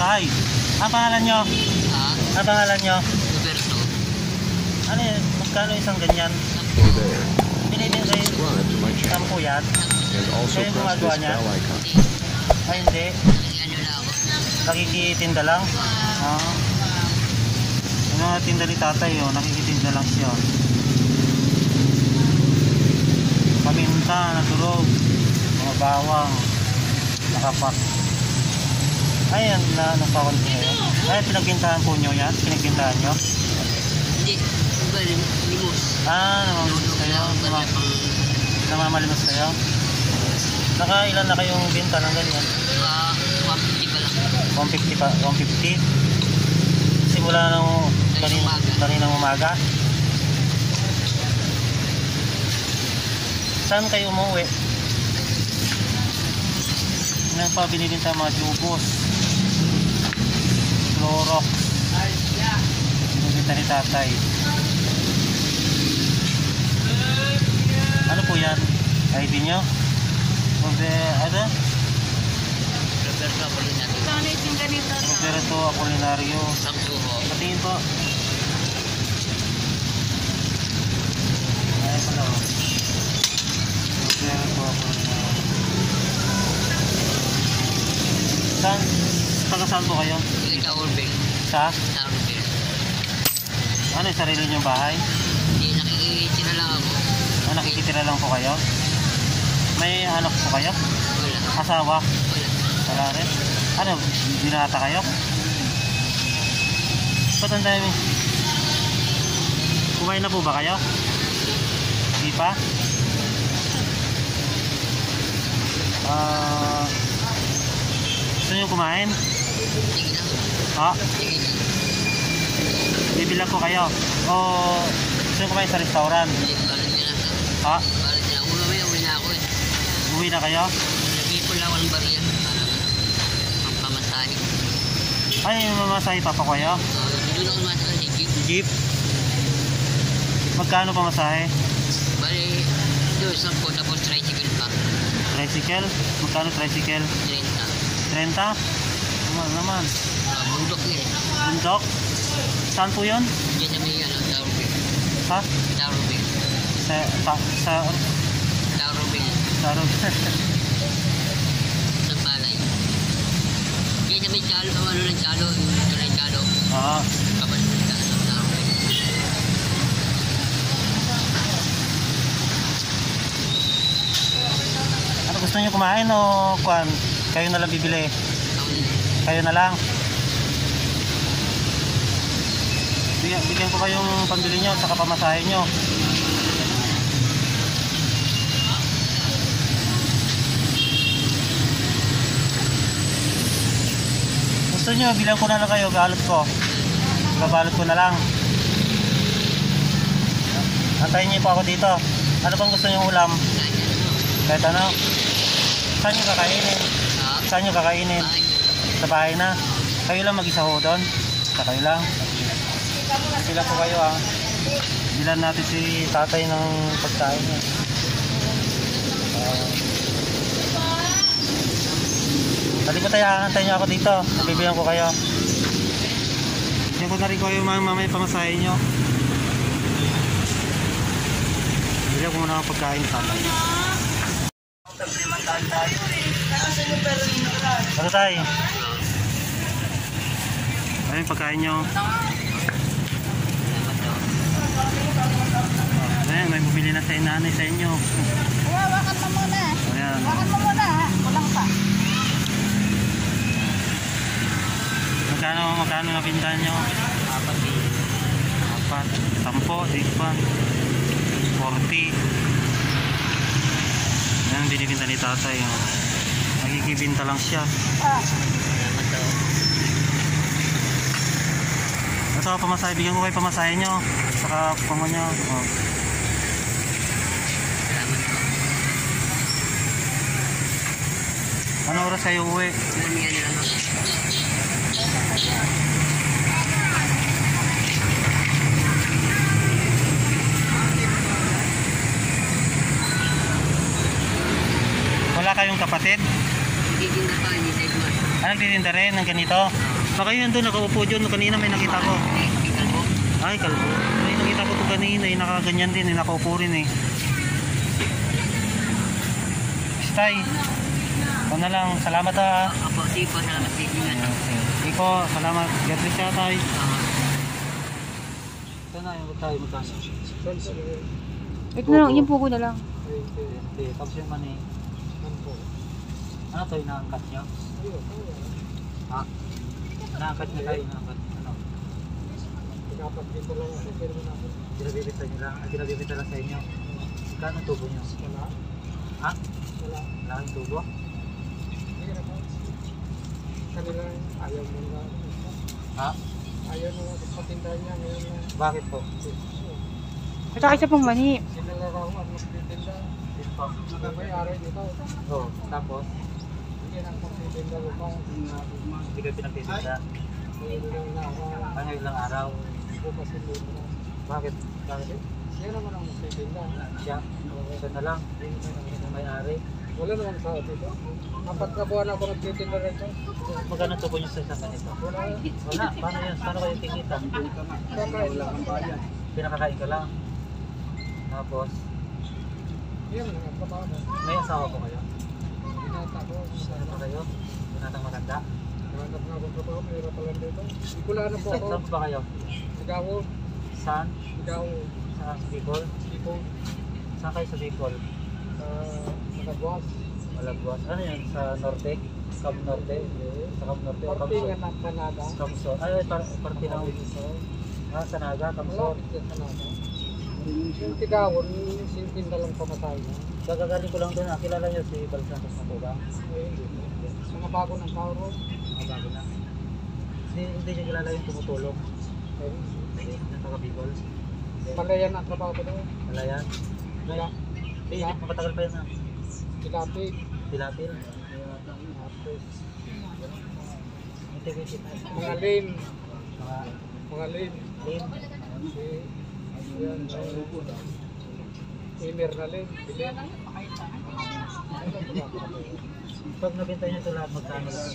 Say, ang pangalan nyo? Ha? Ang pangalan nyo? Roberto. Ano yun? Magkano isang ganyan? Hey there. Binibin kayo sampu yan? and also Kayo yung gumagawa niya? Ay hindi. Ano na ako? Nakikitinda lang? Ah. Yung mga tinda ni tatay oh, nakikitinda lang siya. Paminta, naturog, mga bawang, nakapak. Ayan, na ano pa konti ngayon. Ay, pinagbintahan po nyo yan? Pinagbintahan nyo? Hindi. Iba rin. Limos. Ah, namamalimos Luto kayo? lang. Bala Nama- pang... namamalimos kayo? Naka ilan na kayong binta ng ganyan? Ah, 150 pa lang. 150 pa, 150. Simula ng kanin, kaninang umaga. Saan kayo umuwi? Ano pa binibinta mga jubos? Clorox. Binibinta ni tatay. Ano po yan? ID nyo? Robe, ano? Roberto Apolinario. Roberto Apolinario. Samsuho. Patingin po. Ayan pala oh. Roberto Apolinario. Saan? Taga saan po kayo? Yung Taurville. Sa? Taurville. Ano yung sarili niyong bahay? Hindi, nakikitira lang ako. Ah, nakikitira lang po kayo? May anak po kayo? Wala. Asawa? Wala. Wala rin? Ano? Binata kayo? Ba't ang dami? Kumain na po ba kayo? Hindi pa? Ah... gusto nyo kumain? Ha? Bibilang ko kayo? O gusto nyo kumain sa restaurant? Ha? Uwi, na eh. Uwi na kayo? Nag-ipon lang ako ng bariyan. Para ang pamasahe. Ay, mamasahe pa pa kayo? Doon ako masahe sa jeep. Jeep? Magkano pa masahe? Bali, doon sa po, tapos tricycle pa. Tricycle? Magkano tricycle? 30. 30? Naman, naman. Uh, bundok yun. Bundok? Saan po yun? Diyan na may ano, Taurville. Ha? Taurville. Sa, sa, sa, Taurville. sa, Sa palay. Diyan na may chalo, ang ano ng chalo, yung ito ng chalo. ah, Kapag sa Taurville. ano gusto niyo kumain o kwan? Kayo na lang bibili? Kayo na lang? Bigyan, bigyan ko kayong pambili nyo at saka pamasahe nyo. Gusto nyo, bilang ko na lang kayo, balot ko. Babalot ko na lang. Antayin niyo po ako dito. Ano bang gusto nyo ulam? Kahit ano. Saan nyo kakainin? Saan nyo kakainin? Sa bahay na. Kayo lang mag-isa ho doon. Sa kayo lang. Sila po kayo ah. Bilan natin si tatay ng pagkain niya. Uh, Halika tayo, aantayin niyo ako dito. Nabibilang ko kayo. Bigyan ko na rin kayo mga mamay pamasahe niyo. Bilang ko muna ang pagkain sa tatay. Ano tayo? Yung pagkain nyo? Ayan, may bumili na sa nanay sa inyo. Hawakan mo muna. Ayan. Hawakan mo muna ha. Kulang pa. Magkano, magkano na pinta nyo? Apat. Apat, sampo, di pa. 40. Ayan binibinta ni tatay. Oh. Nagkikibinta lang siya. Ah, Ito, pamasahe. Bigyan ko kayo pamasahe nyo. Saka pamo nyo. Oh. Ano oras kayo uwi? Wala kayong kapatid? Titinda pa, sa ito. Ah, nagtitinda rin ng ganito? Baka yun doon, nakaupo dyan. Kanina may nakita ko. Ay, kalbo. May nakita ko to kanina. Eh, nakaganyan din. Eh, nakaupo rin eh. Stay. Ikaw na lang. Salamat ha. Opo, sige po, salamat sa inyo. Iko, salamat. God bless siya tayo. Ito na yung tayo magkano. ito na lang, yung pugo na lang. Tapos yung money. Ano to, inaangkat niyo? Ha? Inaangkat niyo tayo, inaangkat. Ano? Pinabibita niyo lang, ah, pinabibita lang sa inyo. Kano tubo niyo? Ha? Wala kang tubo? kanila ayaw mo na Ha? ayaw na patinda niya ngayon na Bakit po? At saka isa pong mani. sila na raw ang magtitinda Dito po. nagmay-ari nito Oo, tapos, hindi kayo pinagtitinda. ngayon lang araw. Bakit? Bakit? siya naman ang magtitinda Siya? Siya na lang. May-ari. wala naman sa dito apat na buwan ako nagtitinda rito Magkano tubo niyo sa isang ganito? wala Wala. Paano yun? Paano kayo kikita? kakain lang ang bayan Pinakakain ka lang. Tapos, yan may asawa po kayo? Ko Ano po kayo? Binatang matanda? Hanap na akong trabaho, mayroon pala dito. Ikula na po ako. Saan ba kayo? Sigawo, Saan? Sigawo, Sa Bicol? Ipo, Saan kayo sa Bicol? sa Nakabuas. Malagwas. Ano yun? Sa Norte? Cam Norte? Sa Cam Norte o Partingan Camso? ng Canada. Camso. Ay, par parte ng Ah, sa Naga, Camso. Malapit yan sa Canada. Yung Tigawon, sintin na lang pamatay na. Gagagaling ko lang doon. Ah, kilala niyo si Balsantos na? Eh, hindi. Mga bago ng tao ron. Mga bago na. Hindi, hindi niyo kilala yung tumutulong. Eh, Hindi, Bicol. Palayan ang trabaho ko doon. Wala yan. Wala. Hindi, matagal pa yun ah. Tilapig. Tilapil. Integrity. mga lim. Mga Mga lim. lim. Si, yan, uh, Imer na lim. Bilin. Pag nabenta niyo ito lahat, magkano lang?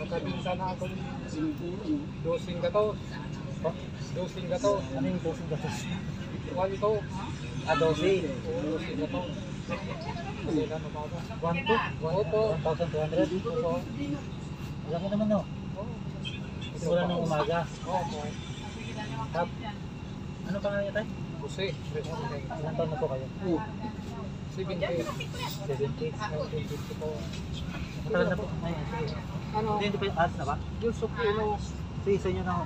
Nakabinta na ako. Dosing gato. Oh, Dosing gato. ano yung posing gastos? One to. Ah, 12. Dosing gato. Kasi na nabaga. 1 to? Opo. 1,200? Opo. Alam mo naman no? Simula ng umaga. Opo. Tap. Ano pangalan niyo tayo? Busi. Ilang taon na po kayo? 70. 70. 1950 po. Matagal na po. Ano? Hindi, pa yung alis na ba? Yung suplino. Sige, sa inyo na ho.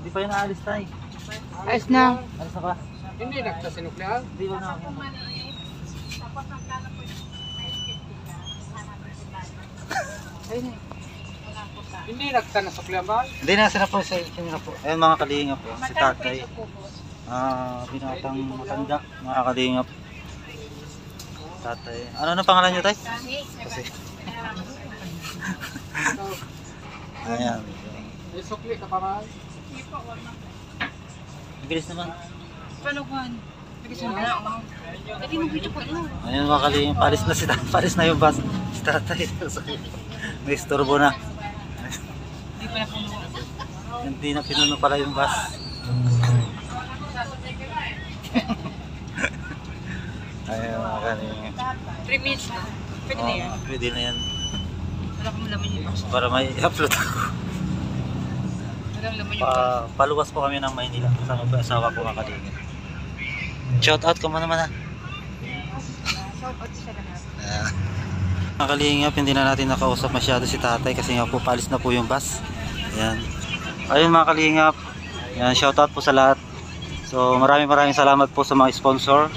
Hindi pa yun naalis tayo. Ayos na. Alis na ba? Hindi nagsasinuklean. Hindi ba na? Ayun na. Hindi nagsanasuklean ba? Hindi na, sila po sa inyo na po. Ayun mga kalinga po, si tatay. Ah, binatang matanda, mga kalingap. Tatay. Ano na pangalan niyo, tay? Kasi. Ayan. May sukli ka pa man. Ang bilis naman. Yun. Ayan mga kalingap, palis na si tatay. Palis na yung bus. Si tatay. May istorbo na. Hindi na pinuno pala yung bus. Ayan mga kalingap. 3 minutes na. Pwede na yan. Pwede na yan. Wala kong laman yun. Para may upload ako. Wala kong laman yun. Pa, paluwas po kami ng Maynila kasama po asawa ko mga kalingap. Shout out ka mo naman ha. Shout out sa lahat. Mga kalingap, hindi na natin nakausap masyado si tatay kasi nga po palis na po yung bus. Ayan. Ayun mga kalingap. Ayan, shout out po sa lahat. So maraming maraming salamat po sa mga sponsors.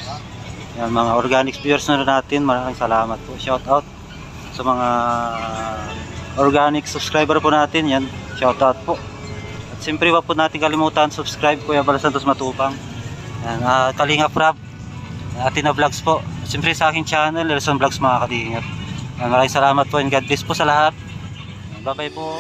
Yan, mga organic viewers na natin, maraming salamat po. Shout out sa mga organic subscriber po natin. Yan, shout out po. At siyempre wag po natin kalimutan subscribe Kuya Bala Santos Matupang. Yan, ah, Kalinga Prab. Atin na vlogs po. Siyempre sa aking channel, Nelson Vlogs mga kalingap. Maraming salamat po and God bless po sa lahat. Bye bye po.